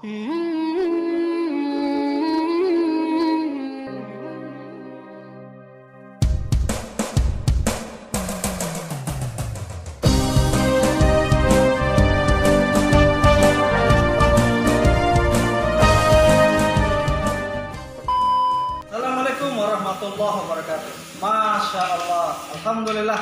Assalamualaikum warahmatullahi wabarakatuh. Masya Allah, Alhamdulillah.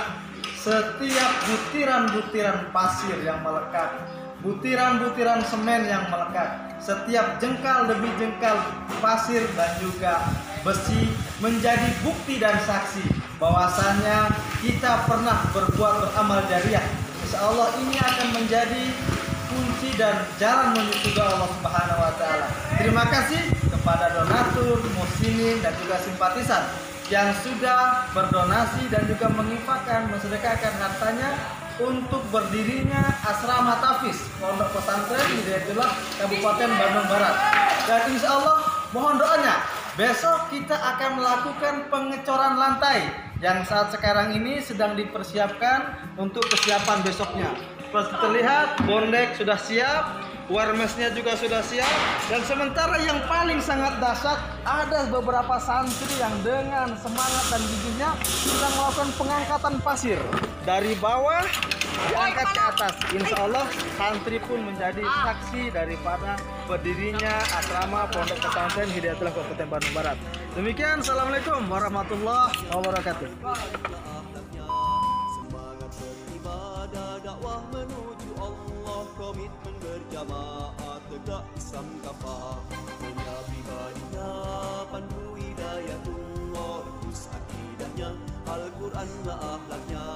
Setiap butiran-butiran pasir yang melekat, butiran-butiran semen yang melekat, setiap jengkal demi jengkal pasir dan juga besi menjadi bukti dan saksi bahwasannya kita pernah berbuat beramal jariah. Insya Allah ini akan menjadi kunci dan jalan menuju surga Allah Subhanahu wa taala. Terima kasih kepada donatur, muslimin dan juga simpatisan yang sudah berdonasi dan juga menginfakkan mensedekahkan hartanya untuk berdirinya asrama Tafis Pondok Pesantren Hidayatullah Kabupaten Bandung Barat. Dan insya Allah mohon doanya besok kita akan melakukan pengecoran lantai yang saat sekarang ini sedang dipersiapkan untuk kesiapan besoknya. Terlihat bondek sudah siap, warmesnya juga sudah siap dan sementara yang paling sangat dahsyat ada beberapa santri yang dengan semangat dan giginya sedang melakukan pengangkatan pasir dari bawah diangkat ke atas. Insya Allah santri pun menjadi saksi daripada berdirinya asrama Pondok Pesantren Hidayatullah Kabupaten Bandung Barat. Demikian, Assalamualaikum warahmatullahi wabarakatuh. Kafah Punya pribadinya pandu hidayatullah Terus akidahnya Al-Quran lah akhlaknya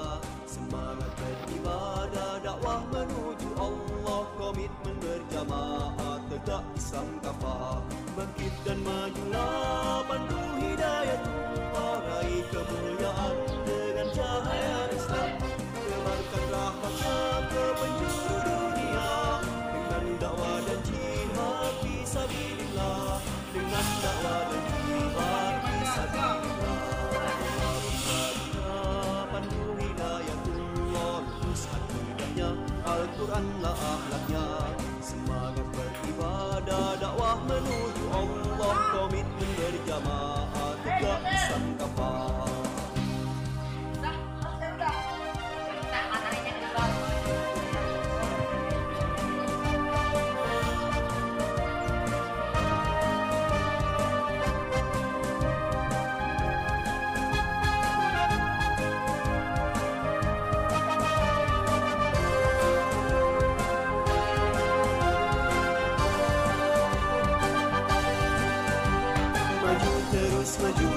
Semangat beribadah dakwah menuju Allah Komitmen berjamaah tegak Islam kafah Bangkit dan majulah pandu hidayatullah Raih kemuliaan Al-Quran lah akhlaknya. Semangat beribadah Dakwah menuju terus maju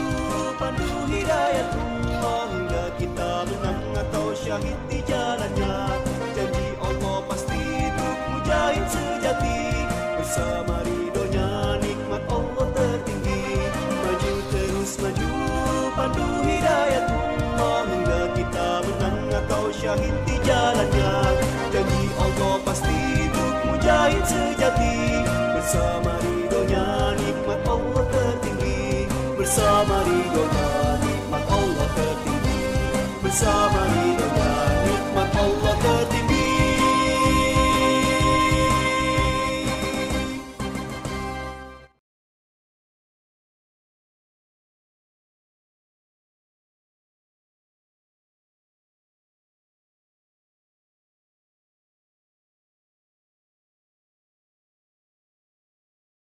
Pandu hidayatullah Hingga kita menang atau syahid di jalannya. Janji Allah pasti untuk mujahid sejati. Bersama ridhonya nikmat Allah tertinggi. Maju terus maju Pandu hidayatullah Hingga kita menang atau syahid di jalannya summer